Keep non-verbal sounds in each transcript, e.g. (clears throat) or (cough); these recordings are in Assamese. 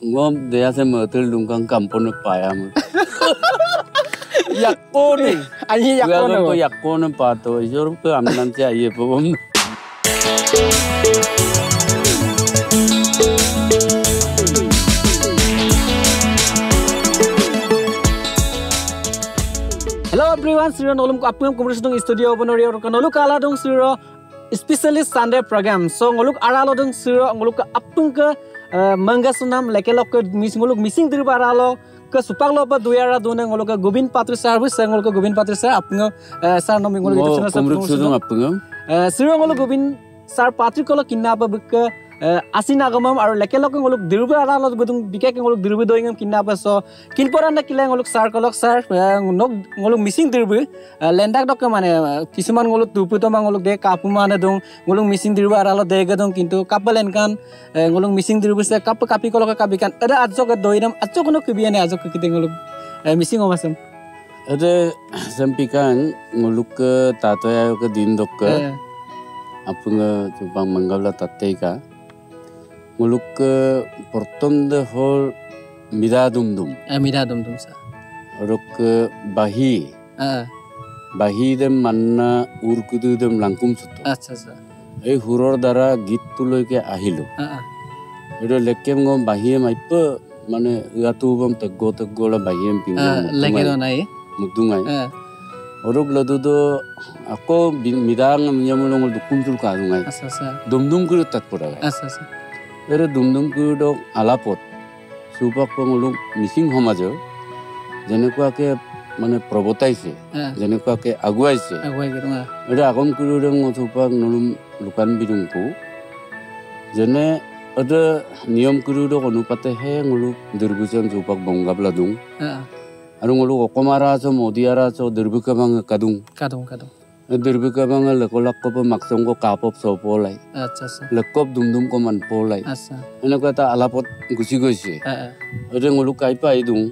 Ngom de hace ya tuh lungkang kampon payam. Yakone. aja yakone. Gua Yakun pato. Yo ke amnan tia ye pom. Hello everyone, Sri Nolum ko apung kumur sudung studio bonori kan kanolu kalah dong Sri specialist Sunday program. So ngoluk aralo dong Sri ke apung ke Monga সুনাম লেকেলক মিচিংলোক মিচিং দিব আৰালো চুপাক লোৱা দুই আৰা দোনে এওঁলোকে গোবিন পাত্ৰ ছাৰ বুজিছে এওঁলোকে গোবিন পাত্ৰ ছাৰ আপুনি ছাৰ নমিং শ্ৰী গোবিন ছাৰ পাত্ৰিকলক কিনা আচিন আগমম আৰু লেকেলক এংলোক দিৰুবে আদালত গুদুং বিকেক এংলোক দিৰুবে দৈঙম কিনা পাছ কিলপৰা না কিলা এংলোক ছাৰ কলক ছাৰ নক এংলোক মিচিং দিৰুবে লেন্দাক দক মানে কিছুমান গলক দুপুতম এংলোক দে কাপু মানে দং গলক মিচিং দিৰুবে আদালত দে গদং কিন্তু কাপল এনকান এংলোক মিচিং দিৰুবে ছে কাপ কাপি কলক কাপি কান এ আজক দৈনম আজক কোন কিবি এনে আজক কি দেংলোক মিচিং অবাসম এতে জেমপিকান মুলুক তাতয়ায়ক দিন দক আপুঙ্গ বাং মঙ্গলা তাতেইকা। Dum dum mira dum dum sa orok ke bahi বাহি দেম মান্না উৰকুদু দেম লাংকুম চুটো আচ্ছা আচ্ছা এই সুৰৰ দ্বাৰা গীতটোলৈকে আহিলোঁ এইটো লেকেম গম বাহিয়ে মাইপ মানে ইয়াতো গম তেগ তেগ বাহিয়ে নাই মুদুঙাই অৰক লদুতো আকৌ মিৰাং মিয়ামুলঙৰ দুকুম চুল কাজুঙাই আচ্ছা আচ্ছা দুমদুম কৰি তাত পৰা আচ্ছা আচ্ছা এইটো দুমদুম কৰি দক আলাপত চৌপাক পঙলোক মিচিং সমাজৰ যেনেকুৱাকে মানে প্ৰৱতাইছে যেনেকুৱাকে আগুৱাইছে। এটা আগম কৰিডং অথুপাক নলুম লুকান বিৰুংকু যেনে এটা নিয়ম কৰিডক অনুপাতেহে ngoluk দুৰ্বুজন জোপাক বংগাবলা দুং আৰু ngoluk অকমাৰা আছ মদিয়াৰা আছ দুৰ্বুকাবাং কাদুং। কাদুং কাদুং। Derbi ka banga le kolak ko pa maksong ko kapop so polai. Acha sa. Le dum dum ko man polai. Acha. Ano kata alapot gusi gusi. Eh, eh. ada Ode ngolu kai pa idung.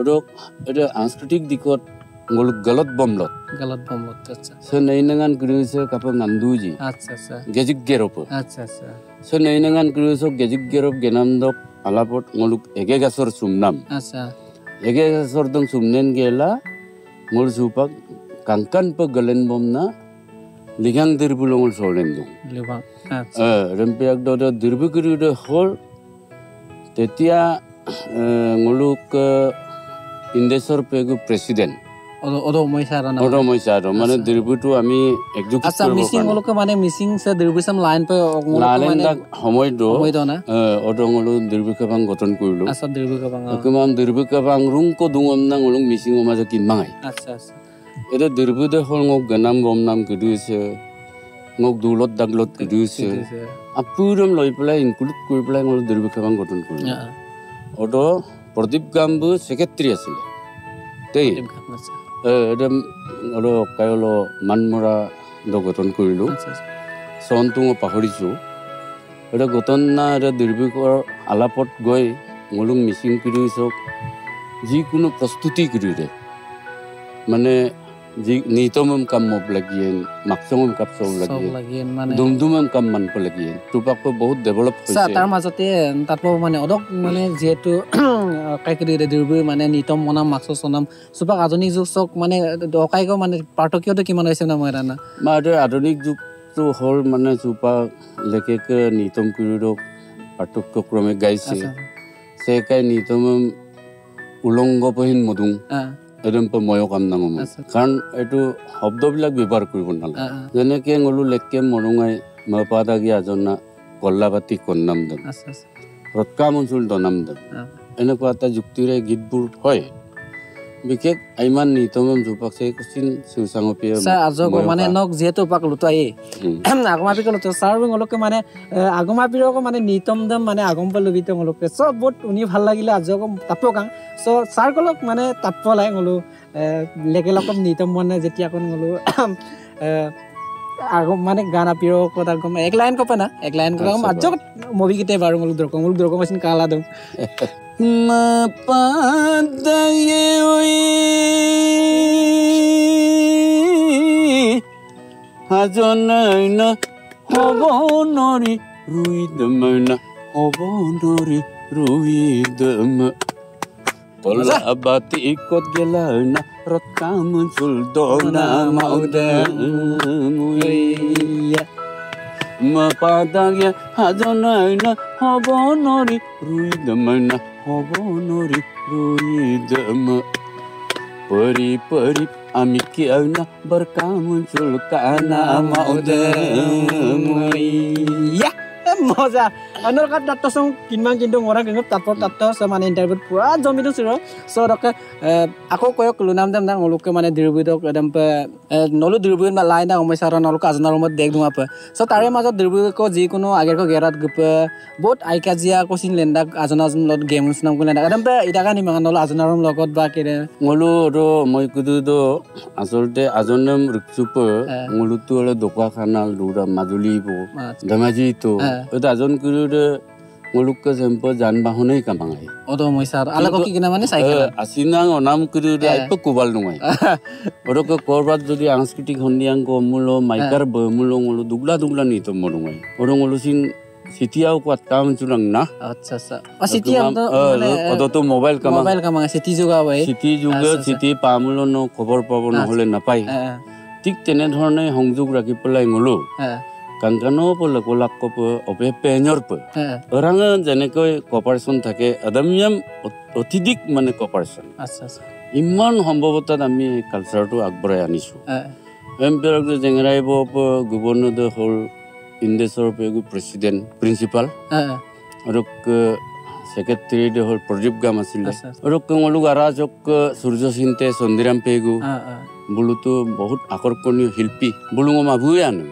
Ode ode anstritik dikot ngolu galat bomlot. Galat bomlot. So nai nangan kriu so kapa ngandu ji. Acha sa. Gerop. So nai nangan kriu so gejik gerop genam dok alapot ngolu ege gasor sumnam. Acha. Ege gasor dong sumnen gela. Ngolu supak eh rempiak do do dirbu kriude hol tetia ngoluk indesor pegu presiden odo odo moi sara na ওটা মই চাই মানে দিৰবুটো আমি একযোগ আচ্ছা মিসিং ওলোকে মানে মিসিং সে দিৰবিসাম লাইন পে লালেন্দাক সময়টো মই দনা অদঙলো দিৰবিকাবাং গঠন কৰিলো আচ্ছা দিৰবিকা বাং কিমান দিৰবিকাবাং ৰুংকো দুঙম নাং অলং মিচিং মাঝে কিনমাঙাই এতিয়া দিৰবুদে হল মোক গেনাম বম নাম মোক দুলত দাগলত কিদুছে আপুৰম লৈ পেলাই ইনক্লুড কৰি পেলাই মই দিৰবিকাবাং গঠন কৰিলো অদ প্ৰদীপ গাম্বু ছেক্ৰেটাৰী আছিলে দেই এটা অলপ কাইল মানমৰা গঠন কৰিলোঁ চনটো মই পাহৰিছোঁ এটা ঘটনা এটা দুৰ্ভিক্ষৰ আলাপত গৈ মলুং মিচিং কৰি চক যিকোনো প্ৰস্তুতি কৰি দে মানে নিতমম কাম মব লাগিয়ে মাকচমম কাপ চব লাগিয়ে দুমদুমম কাম মানব লাগিয়ে তোপাকো বহুত ডেভেলপ হৈছে তাৰ মাজতে তাত মানে অদক মানে যিহেতু কাইকৰি দিৰবি মানে নিতম মনাম মাক্স চনাম চুপাক আধুনিক যুগ চক মানে দকাইক মানে পাৰ্থক্যটো কিমান হৈছে না মই ৰানা মা আধুনিক যুগটো হ'ল মানে চুপাক লেকেকে নিতম কৰিডক পাৰ্থক্যক্ৰমে গাইছে চেকাই নিতমম উলংগপহীন মধুং একদম ময়ো কাম নাঙো কাৰণ এইটো শব্দবিলাক ব্যৱহাৰ কৰিব নালাগে। যেনেকে গ'লো লেকে মৰুঙাই মপাদাগী আজনা কল্লাপাতি কন্নাম দম ৰৎকাম অঞ্চল দনাম দম এনেকুৱা এটা যুক্তিৰে গীতবোৰ হয়। বিশেষ ইমান নিতমম জোপাক চাই কুচিন চিউচাঙপি মানে নক যিহেতু পাক লুটাই আগমা পিক লুটো চাৰ অলকে মানে আগমা পিৰক মানে নিতম দম মানে আগম পা লুবিতে অলকে চব বহুত শুনি ভাল লাগিলে আজি আকৌ তাপ কাং চ' চাৰ কলক মানে তাপ লাই গ'লো লেকেলকম নিতম মানে যেতিয়া কোন গ'লো আগম মানে গান আপিৰ কথা গম এক লাইন কপে না এক লাইন কম আজক মুভি কেইটা বাৰু গ'লো দৰকম গ'লো দৰকম আছিল কালা দম Hajonaina Adonai, Havonori, Ruidamona, Havonori, Ruidam. Tola abati ikot gelana, Rakamun suldona maudamuya. Mapadagya Adonai, Havonori, Ruidamona, Havonori, Ruidam. वरिपरि हामी के होइन बर्खामुन चुल्का नामा मजा আনৰ কাত তাত চং কিমান কিন্তু মৰা কিন্তু তাত তাত মানে ইণ্টাৰভিউত পুৰা জমিটো চিৰ চ' ৰকে আকৌ কয়ক লুনাম দাম দাম অলুকে মানে দিৰবিদক একদম নলো দিৰবিদ লাই না সমস্যা আৰু নলক আজনাৰ ৰুমত দেখ ধোঁৱা পে চ' তাৰে মাজত দিৰবিদক যিকোনো আগেৰকো গেৰাত গপে বহুত আই কাজিয়া কচিন লেণ্ডাক আজনা আজন লগত গেম নাম লেণ্ডাক একদম ইটাকা নিমাঙা নলো আজনাৰ ৰুম লগত বা কেৰে moi kudu do asolte ajonam ruksup ngolu tu ole dokwa kanal dura majuli bo damaji to eta ajon kudu de ଗୋଟେ ମୁଲୁକ ସେମ୍ପ ଯାନ ବାହନ ହିଁ କାମ ଆଏ ଅଦ ମୁଇଁ ସାର ଆଲେ କକି କିନା ମାନେ ସାଇକେଲ ଆସିନା ଅନାମ କରି ଗୋଟେ ଆଇପ କୁବାଲ ନୁଆଇ ଅରକ କରବାତ ଯଦି ଆଂସ୍କୃତିକ ହଣ୍ଡିଆଙ୍କ ଅମୂଳ ମାଇକାର ବୟମୂଳ ମୂଳ ଦୁଗୁଲା ଦୁଗୁଲା ନେଇ ତ ମୋର ମୁଇଁ ଅର ମୂଳୁ ସିନ ସିଟି ଆଉ କୁଆ କାମ ଚୁଲଙ୍ଗ ନା ଆଚ୍ଛା ସାର ସିଟି ଅଦ ତ ମୋବାଇଲ କାମ ମୋବାଇଲ କାମ ସିଟି ଯୋଗ ଆବେ ସିଟି ଯୋଗ ସିଟି ପାମୂଳ ନ ଖବର ପବନ ହେଲେ ନା ପାଇ ঠিক তেনেধৰণে সংযোগ ৰাখি পেলাই গলো কাংকানো পলে কোলাক কপ অপে পেঞ্জৰ প ওৰাঙে যেনেকৈ কপাৰেশ্যন থাকে অদম্যম অত্যাধিক মানে কপাৰেশ্যন ইমান সম্ভৱতাত আমি কালচাৰটো আগবঢ়াই আনিছোঁ এম্পেয়াৰক জেংৰাই গভৰ্ণৰ হ'ল ইণ্ডেছৰ প্ৰেচিডেণ্ট প্ৰিন্সিপাল আৰু ছেক্ৰেটাৰী হ'ল প্ৰদীপ গাম আছিলে আৰু কঙলুক আৰাজক সূৰ্য চিন্তে চন্দিৰাম পেগু বোলোতো বহুত আকৰ্ষণীয় শিল্পী। বোলো মই মাভুৱে আনো।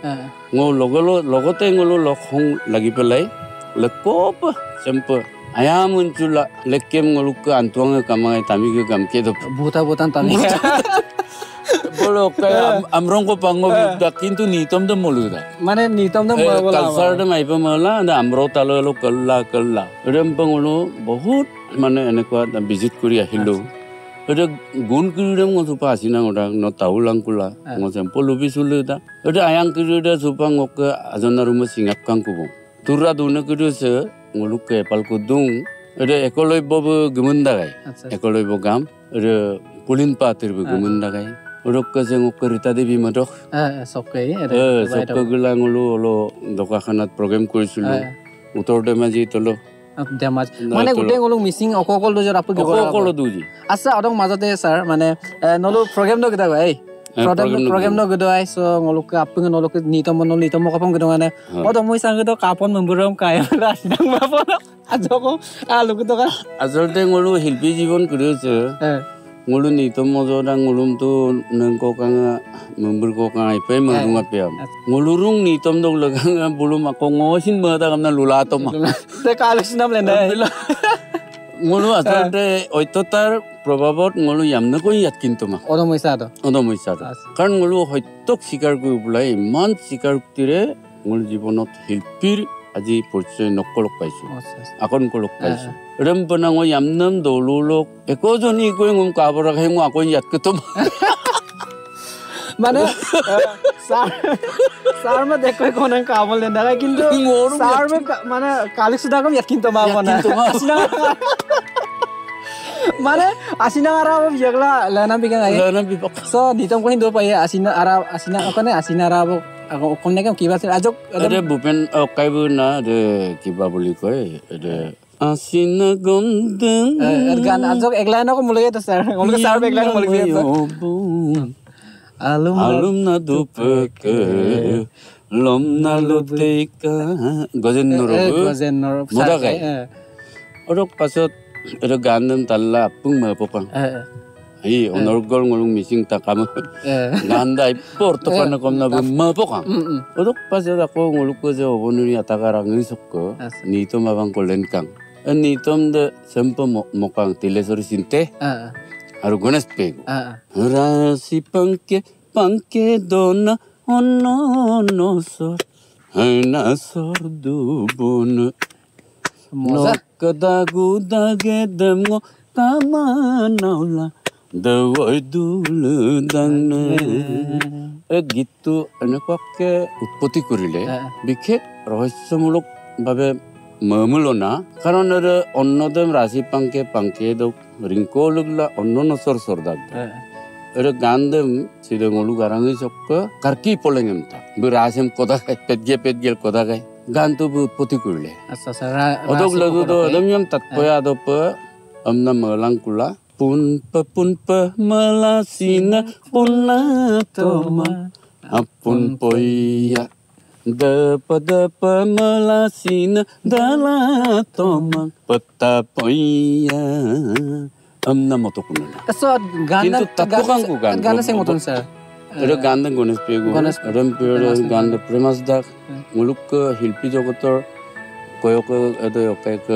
মই লগে লগতে গ'লো লগ সং লাগি পেলাই। লেকপ চেম্প আয়াম অঞ্চল লেকেম গ'লোক আন্তৱাঙে কামাই তামিকে দপ বুটা বুটান তামি বলো আমরঙ্গ পাঙ্গ কিন্তু নিতম দম মলুদা। মানে নিতম দম কালচার দম আইব মলা আমর তালো এলো কল্লা কল্লা। এরম পাঙ্গলো বহুত মানে এনেকুৱা ভিজিট কৰি আহিলো। এটা গুণ কিৰিডম চুপা আছি না গোটা ন তাউলাং কোলা চেম্পল লুবি চুলো এটা এটা আয়াং কিৰিডে চুপা ngok আজনা ৰুমে চিঙাপ কাং কুব তুৰা দুনে কিৰিছে nguluke palku dung এটা একলৈব গমুন্দা গাই একলৈব গাম এটা পুলিন পাতিৰ গমুন্দা গাই Urok ka sa ngok Rita Devi madok. Eh, sokay. Eh, sokay gula ngulo olo dokakanat program কৰিছিলো উত্তৰ ধেমাজি তলো ধেমাজ মানে গোটেই গলো মিচিং অকল অকল দুজন আপুনি অকল অকল দুজন আচ্ছা অদক মাজতে ছাৰ মানে নলো প্ৰগ্ৰেম নগে দা ভাই প্ৰগ্ৰেম নগে দা আইছ নলোক আপুং নলোক নিতম নল নিতম কপম গদ মানে? অদক মই সাংগত কাপন মম্বৰম কাই আছদং মাপন আজক আলুক দগা আজলতে গলো শিল্পী জীৱন কৰিছ হ্যাঁ ngulu ni to mo zo dang ngulum tu neng ko kang membur ko kang ai pe mang nga pe am ngulu rung ni tom dog la kang bulum ako ngo sin ma ta kamna lula to ma te kalis nam le na ngulu asante oitotar প্ৰভাৱত ngulu yamna ko yat কিন্তু মা অদমইছা তো অদমইছা কাৰণ ngulu সত্যক স্বীকাৰ কৰি পেলাই ইমান স্বীকাৰোক্তিৰে মোৰ জীৱনত শিল্পীৰ আজি পৰিচয় নকলক পাইছো আকন কলক পাইছো ৰেম বনাঙ য়ামনাম দৌলুলক একোজনী কৈ মোক কাবৰ ৰাখে মই আকৌ ইয়াতকে তো মানে ছাৰ ছাৰ মই দেখুৱাই কোন কামল নেদাকে কিন্তু ছাৰ মই মানে কালি সুধা কম ইয়াত কিন্তু মা বনা মানে asina ara biagla lana bigang ay lana bibak so dito ko hindo pa ya asina ara asina ako na asina ara আকৌ অসমীয়াকে কিবা আছিল আজক ভূপেন অকাইব না ৰে কিবা বুলি কয় এতিয়া গান তাল আপুং মই এই অনর্গল ngulung mising ta kam গান dai por to kan kom na ma pokang odok pa ja ko nguluk ko je obonuri atakara ngi sokko ni to ma bang kolen kang ni tom de sempo mokang tilesori sinte aru gones pego rasi pangke pangke dona ono no sor na sor du bon Nokadagu dage demgo দেৱৈ দুল দান এই গীতটো এনেকুৱাকে উৎপত্তি কৰিলে বিশেষ ৰহস্যমূলক ভাৱে মমলনা কাৰণ এৰে অন্নদেম ৰাজি পাংকে পাংকে দক ৰিংক লগলা অন্ন নচৰ চৰ্দাক এৰে গান দেম চিদেঙলু গাৰাঙি চক্ক কাৰ কি পলেং এম তাক বি ৰাজ এম কদা খাই পেট গে পেট গেল কদা খাই গানটো বি উৎপত্তি কৰিলে অদক লগু দম তৎপয়া দপ অম্ন মলাং কুলা gandem sidang ulu garang isok karki polengem ta. Berasem kota kai petge petgel kota kai. Gantu bu poti kulle. আচ্ছা আচ্ছা ৰা- Odok ৰাচি lagu do পকৰকে। adam yam tat poya do pe amna melang kula. Pun pe pun pe melasina punna toma. Apun poya. Dapa dapa melasina dala toma. Peta. Amna motokununa. তাৰপিছত গান কিন্তু তাতো কাম কো গান। গান আছে মতন ছাৰ এটা গান দেন গণেশ পেগু গণেশ এৰম পিৰিয়ড প্ৰেমাস গান দে প্ৰেমাস দাস হুম। মুলুক শিল্পী জগতৰ কয়ক এদ অকায়ক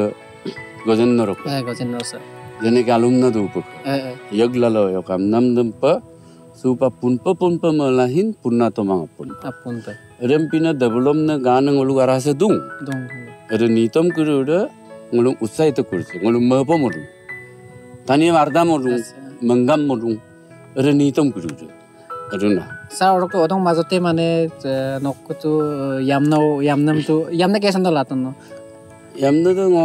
গজেন্দ্ৰ ৰক গজেন্দ্ৰ ছাৰ যেনেকে আলুমনা দুপ yagla lo yo kam nam dum pa supa punpa punpa malahin punna tomang pun আপোন তই rem pina develop na gan ngulu arase dung দং ere nitom kuru ure ngulu utsahita kurse ngulu mapa modung tani arda modung mangam modung ere nitom kuru ure ere na sir আৰু অদং মাজতে মানে নকটো য়ামনাও য়ামনামটো য়ামনা কেচন্দ লাতন yamna do ngo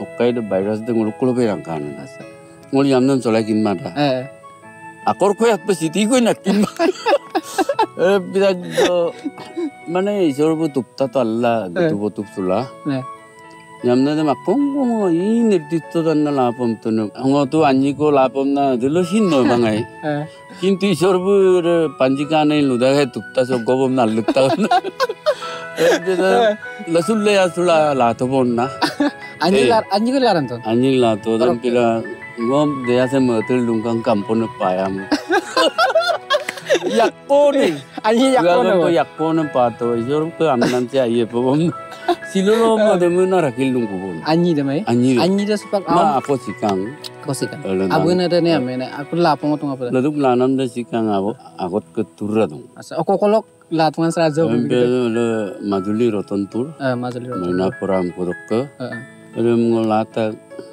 হকাইডো ভাইৰাছ দে মোৰ কলবে ৰাংকা আনন আছে মোৰ ইয়ান চলাই কিনমান এটা আকৰ কৈ আছে চিটি কৈ না কিনমান মানে ঈশ্বৰবোৰ তুপ্তাটো আল্লাহ তুপ চোলা লাথবন না Anjing, anjing laran tuh. Anjing lah tuh, dan pila gua dia saya metel dungkang kampung payam. (laughs) Yakpone. (laughs) Anjing yakpone. Gua yakpone pato, jor ke amnan tia ye pom. (laughs) Silolo mo de mena rakil dung kubun. Anjing de mai. Anjing. Anjing deh sepak Ma aku sikang. Aku sikang. Abu na de ne amena, aku lapong tu ngapa. Laduk lanam de sikang aku aku ketura dong. Asa aku kolok latungan serajo. Gitu. Maduli rotontur. Eh, Maduli rotontur. Mana peram kodok ke. Ada ngolata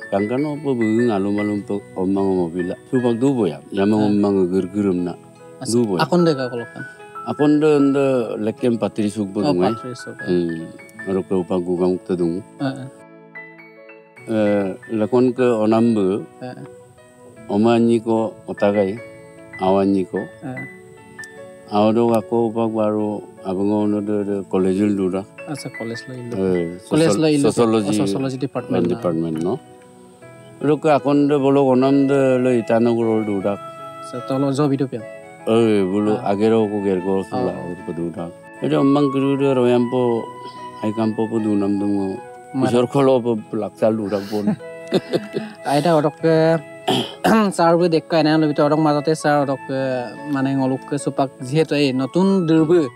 kangkan opo bungi ngalum-alum tu omang mobila. Supak dubo ya, yamang omang gergerum nak Dubo ya. Akon kalau kan? Akon de nde lekem patri suk bo dungai. Patri suk. Hmm. Arok ke upang gugang ukta dung. Eh, lakon ke onambe. Oman niko otagai, awan niko. Awan do gako upang baru abang ngono de kolejul durak. (laughs) (clears throat) মাজতে মানে অলোক চুপাক। যিহেতু নতুন দুৰ্বৈ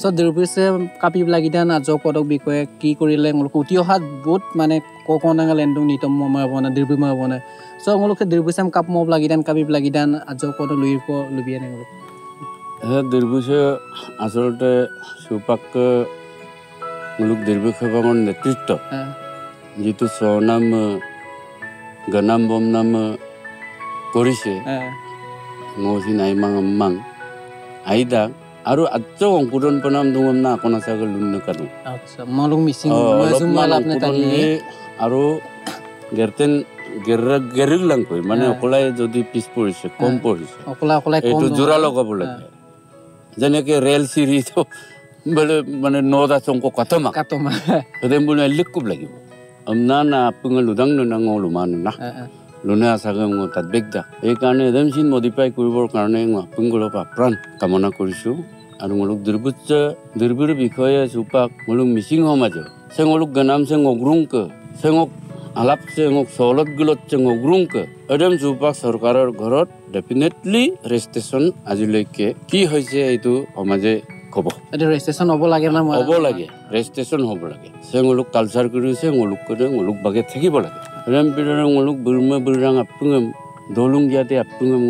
চ' দুৰ্বীছে কাপি লাগিদান আজক পদক বিষয়ে কি কৰিলে অলপ উঠি অহাত বহুত মানে ককনাঙা লেণ্ডুং নিতম মই নাই দুৰ্বী মই নাই। চ' অলপকে দুৰ্বী চাম কাপ মব লাগিদান কাপি লাগিদান আজক পদক লৈ লবি হে দিrbuse আচলতে সুপাক মুলুক সেবাঙৰ নেতৃত্ব। যিটো স্বনাম গনাম বম নাম কৰিছে ngawsi na imang amang আচ্ছা মিচিং Oh, মজুম অলপমান মালাপ নে অংকুৰণ তাকি দি আৰু গেৰটেন গেৰক গেৰিক লাং কৈ মানে। অকলাই যদি পিছ পৰিছে কম। পৰিছে এইটো লগাব লাগে যেনেকে ৰেল চিৰিজ বোলে মানে নদা কথমা কাটমা সদায় বোলে লিকুব লাগিব না না আপুনি লুদাং নুনাং লুমানো না লুনে আছাগে মোৰ তাত বেগদা সেইকাৰণে এদম চিন মডিফাই কৰিবৰ কাৰণে মই আপোনালোকক আপ্ৰাণ কামনা কৰিছোঁ। আৰু মোলোক দুৰ্বুচ্চ দুৰ্বীৰ বিষয়ে চুপাক মোলোক মিচিং সমাজে চেঙলোক গনাম চেং অগ্ৰুংক চেঙক আলাপ চেঙক চলত গলত চেং অগ্ৰুংক। এদম চুপাক চৰকাৰৰ ঘৰত ডেফিনেটলি ৰেজিষ্ট্ৰেশ্যন আজিলৈকে। কি হৈছে এইটো সমাজে ক'ব। ৰেজিষ্ট্ৰেশ্যন হ'ব লাগে না হ'ব লাগে ৰেজিষ্ট্ৰেশ্যন হ'ব লাগে। চেঙলুক কালচাৰ কৰিছে কৰে বাগে থাকিব লাগে। ৰেম পিৰে বুৰমা আপুঙম দলুং আপুঙম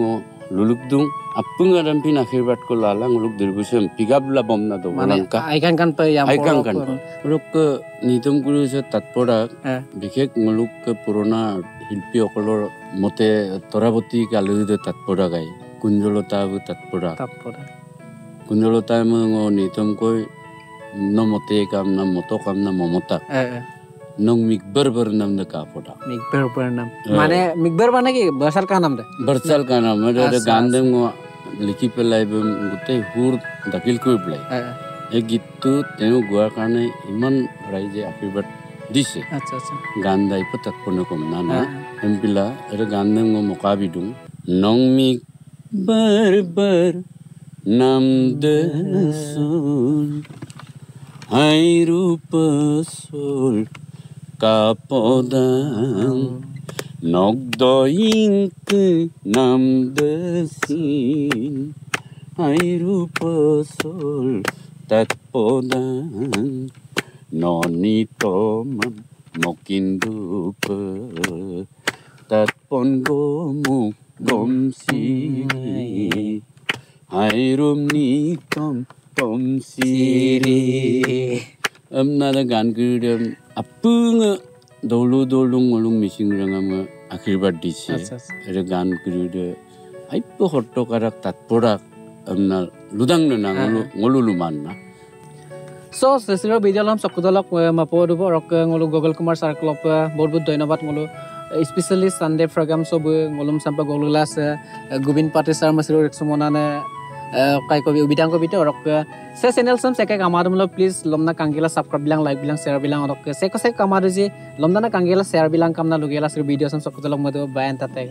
আইকান কান পাই আইকান কান। ngoluk নিতম কৰিছে তাৎপৰা বিশেষ ngoluk পুৰণা শিল্পীসকলৰ মতে তৰাৱতী কালুদে তাৎপৰা গায় কুঞ্জলতা তাৎপৰা কুঞ্জলতাই মই নিতমকৈ নমতে কাম না মত কাম না মমতা নং মিকবৰ বৰ নাম দে কাপৰা মিকবেৰ ওপৰ নাম মানে মিকবেৰ মানে কি বছৰ কা নাম দে বৰচাল কা নাম গান দে লিখি পেলাই গোটেই সুৰ দাখিল কৰি পেলাই এই গীতটো তেওঁ গোৱাৰ কাৰণে ইমান ৰাইজে আশীৰ্বাদ দিছে আচ্ছা আচ্ছা গান দাই তাৎপৰ্য কম না না এমপিলা এটা গান দে মকা বিদুং নং মিক বৰ বৰ Nam-de sol, hai rupa sol, kapodam, nogdo ink nam-de sin, hai rupa sol, tatpodam, nonitomam, mokindupa, tatpon gomuk gom sinai. নিতম tom siri am nada gan gudam apung dolu dolu ngolung mising rangam akhirbat dise ere gan gude aipo hotto karak tatporak amna ludang na ngolu ngolu manna চ চেচিৰ বিদ্যালয় চকুদলক মাপদুব ৰক ngolu গগল কুমাৰ চাৰ্কলপ বহুত বহুত ধন্যবাদ ngolu স্পেচিয়েলি চানডে প্ৰগ্ৰাম চব ngolum sampai golulas Gobinda Pati sir মাছিৰ ৰেক্সমনানে কাই কবি অভিধান কবিতে অৰককে সে চেনেল চাম চেকে কামাৰ মোলে প্লিজ লমনা কাঙ্গিলা সাবস্ক্ৰাইব বিলাং লাইক বিলাং শেয়াৰ বিলাং অৰককে সে কছে কামাৰ যে লমনা কাংগিলা শেয়াৰ বিলাং কামনা লগিলা সৰ ভিডিও চাম সকজ লগ মদে বায়ান তাতে